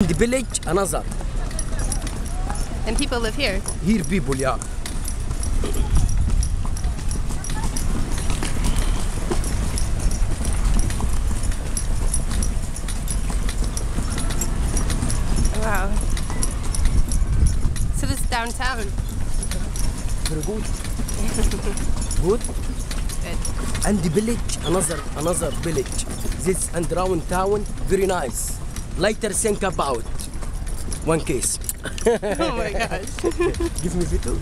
The village, another. And people live here. Here people, yeah. Wow. So this is downtown. Very good. good. Good. And the village, another another village. This and round town, very nice. Later think about one case. Oh my gosh. Give me video.